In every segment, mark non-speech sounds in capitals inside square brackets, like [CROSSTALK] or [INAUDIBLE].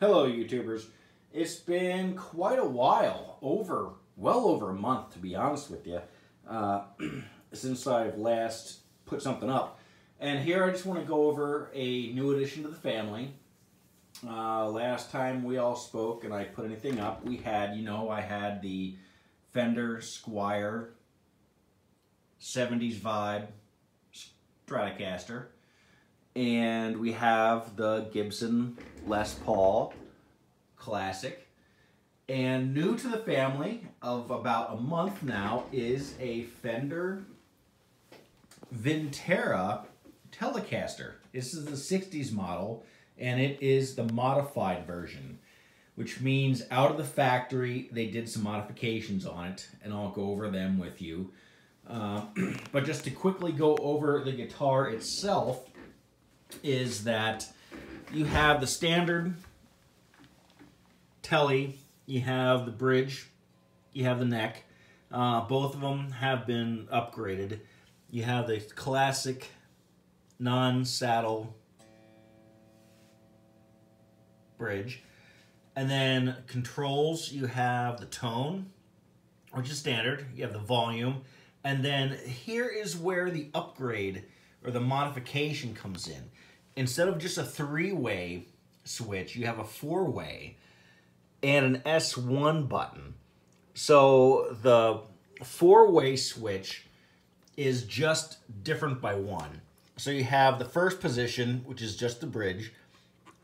Hello, YouTubers. It's been quite a while, over, well over a month, to be honest with you, uh, [CLEARS THROAT] since I've last put something up. And here I just want to go over a new addition to the family. Uh, last time we all spoke and I put anything up, we had, you know, I had the Fender Squier 70s Vibe Stratocaster and we have the Gibson Les Paul Classic. And new to the family of about a month now is a Fender Vintera Telecaster. This is the 60s model, and it is the modified version, which means out of the factory, they did some modifications on it, and I'll go over them with you. Uh, [CLEARS THROAT] but just to quickly go over the guitar itself, is that you have the standard telly, you have the bridge, you have the neck. Uh, both of them have been upgraded. You have the classic non-saddle bridge. And then controls, you have the tone, which is standard. You have the volume. And then here is where the upgrade the modification comes in. Instead of just a three-way switch, you have a four-way and an S1 button. So the four-way switch is just different by one. So you have the first position, which is just the bridge,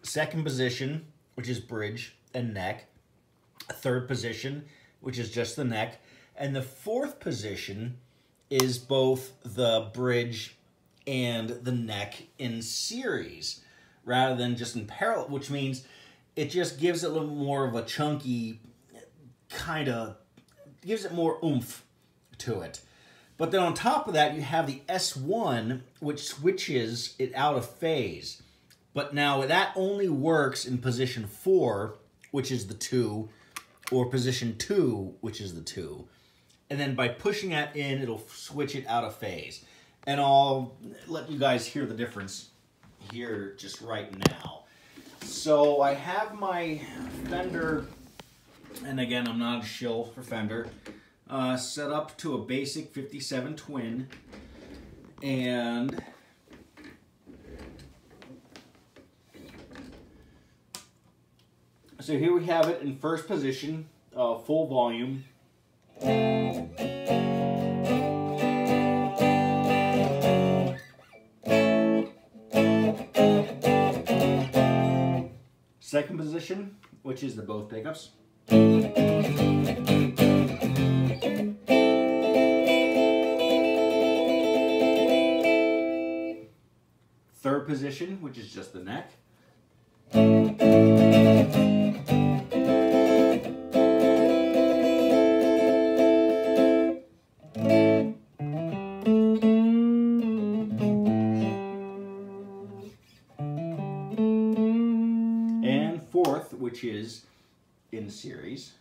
second position, which is bridge and neck, third position, which is just the neck, and the fourth position is both the bridge and the neck in series rather than just in parallel, which means it just gives it a little more of a chunky kind of gives it more oomph to it. But then on top of that, you have the S1, which switches it out of phase. But now that only works in position four, which is the two, or position two, which is the two. And then by pushing that in, it'll switch it out of phase and I'll let you guys hear the difference here just right now. So I have my Fender, and again, I'm not a shill for Fender, uh, set up to a basic 57 twin, and so here we have it in first position, uh, full volume. Position, which is the both pickups. Third position, which is just the neck. Which is in series.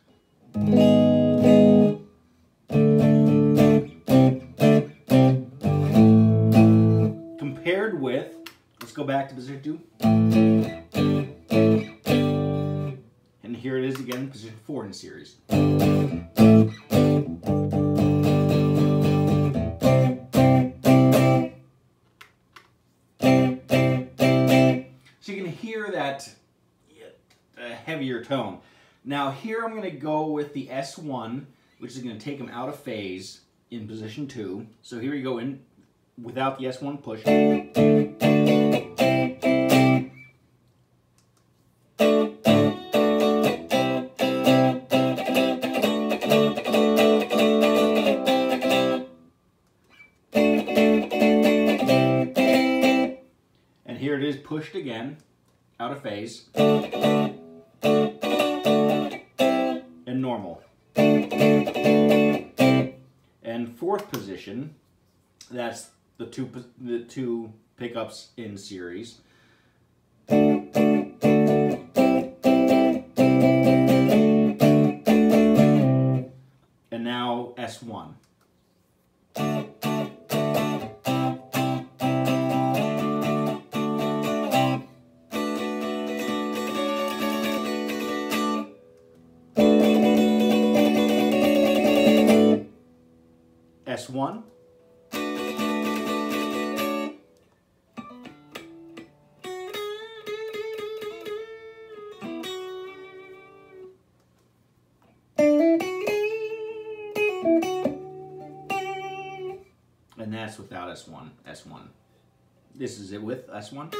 Compared with, let's go back to position two. And here it is again, position four in series. Heavier tone. Now here I'm going to go with the S1, which is going to take them out of phase in position 2. So here we go in without the S1 push. And here it is pushed again, out of phase. Position, that's the two the two pickups in series. And now S1. S1. And that's without S1, S1. This is it with S1.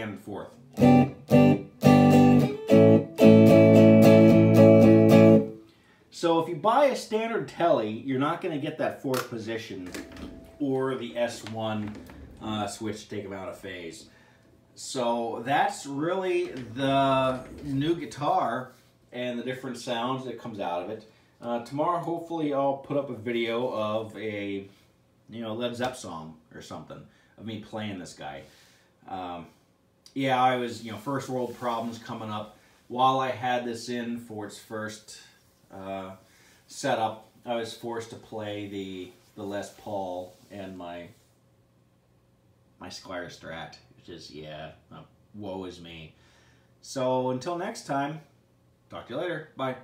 S1. Fourth. So if you buy a standard telly, you're not going to get that fourth position or the S1 uh, switch to take them out of phase. So that's really the new guitar and the different sounds that comes out of it. Uh, tomorrow, hopefully, I'll put up a video of a, you know, Led Zepp song or something of me playing this guy. Um, yeah, I was, you know, first world problems coming up. While I had this in for its first uh, setup, I was forced to play the the Les Paul and my my Squier Strat, which is yeah, uh, woe is me. So until next time, talk to you later. Bye.